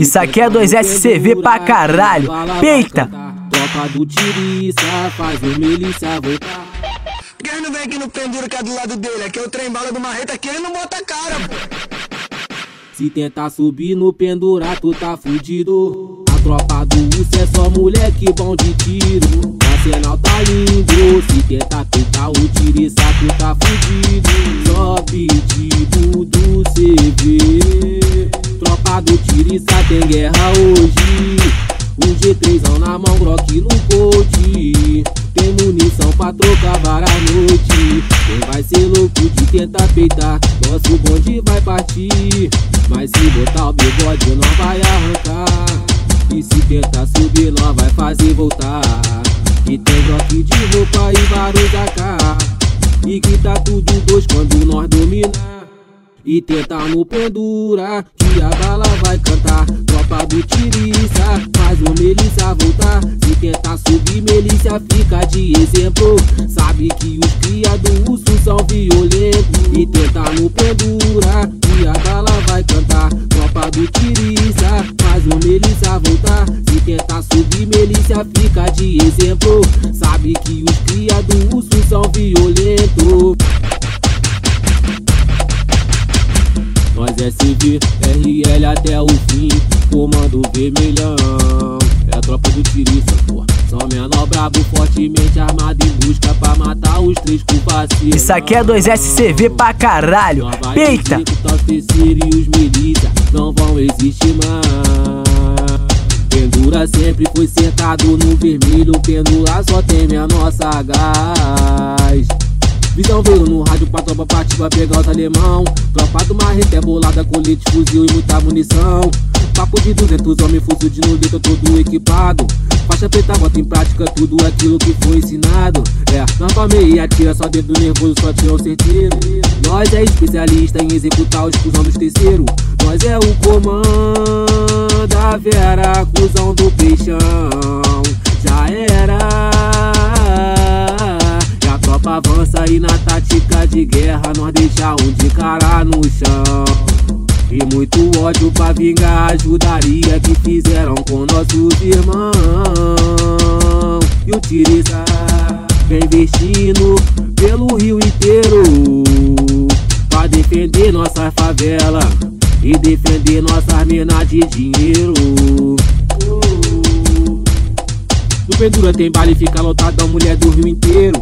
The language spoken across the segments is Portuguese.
Isso aqui é 2SCV pra caralho. Peita! Tropa do tiriça, faz o milícia voltar. Quem não vem aqui no pendura que é do lado dele? Aqui é o trem bala do marreta que ele não bota a cara, pô. Se tentar subir no pendurar, tu tá fudido. A tropa do Urso é só moleque bom de tiro. Arsenal tá lindo. Se tentar peitar o tiriça, tu tá fudido. Só pedido do CV. Tiriça tem guerra hoje. O G3 na mão, Glock no coach. Tem munição pra trocar várias noites. Quem vai ser louco de tentar peitar, nosso bonde vai partir. Mas se botar o bigode, não vai arrancar. E se tentar subir, nós vai fazer voltar. Que tem Glock de roupa e vários AK. E que tá tudo dois quando nós dominar. E tentar no pendura, que a bala vai cantar. Tropa do tiriça, faz o Melissa voltar. Se tentar subir, Melissa fica de exemplo. Sabe que os cria do urso são violentos. E tentar no pendura, que a bala vai cantar. Tropa do tiriça, faz o Melissa voltar. Se tentar subir, Melissa fica de exemplo. Sabe que os cria do urso são violentos. CV, RL até o fim, comando vermelhão. É a tropa do tiriça, porra. Só menor brabo, fortemente armado em busca pra matar os três com vacilo. Isso aqui é 2SCV pra caralho. Peita! Os terceiros e os milícia não vão existir mais. Pendura sempre foi cercado no vermelho, pendura só tem a nossa gás. Visão veio no rádio pra tropa partir pra pegar os alemão. Tropa do marreta é bolada, colete, fuzil e muita munição. Papo de 200 homens, fuzil de nudeta, todo equipado. Faixa preta, bota em prática tudo aquilo que foi ensinado. É, nós palmeia e atira só dedo nervoso, só tira o certeiro. Nós é especialista em executar os cuzão dos terceiros. Nós é o comando, da vera, cuzão do peixão. Já era avança e na tática de guerra nós deixa um de cara no chão. E muito ódio pra vingar a ajudaria que fizeram com nossos irmãos. E o Tiriça vem investindo pelo Rio inteiro pra defender nossa favela e defender nossas minas de dinheiro. No pendura tem baile, fica lotadão, mulher do Rio inteiro.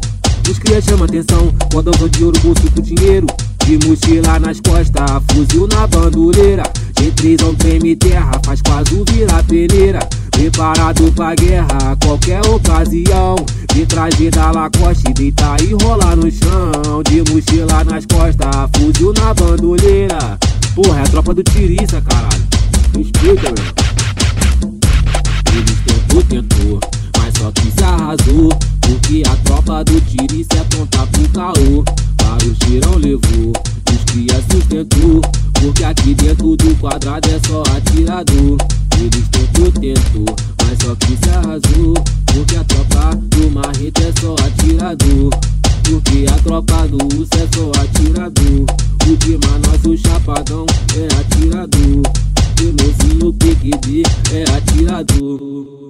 Os cria chama atenção eu de ouro, bolso com dinheiro. De mochila nas costas, fuzil na bandoleira. G3 não treme terra, faz quase virar peneira. Preparado pra guerra, qualquer ocasião. De traje da Lacoste, deitar e rolar no chão. De mochila nas costas, fuzil na bandoleira. Porra, é a tropa do Tiriça, caralho. Respeita, meu. Eles tentou, tentou, mas só que se arrasou do tiro e se apontar pro caô. Para o girão levou, os cria é sustentou. Porque aqui dentro do quadrado é só atirador. Eles tentou, tentou, mas só que se é arrasou. Porque a tropa do marreta é só atirador. Porque a tropa do urso é só atirador. O Dima, nosso chapadão, é atirador. Genozinho PQD é atirador.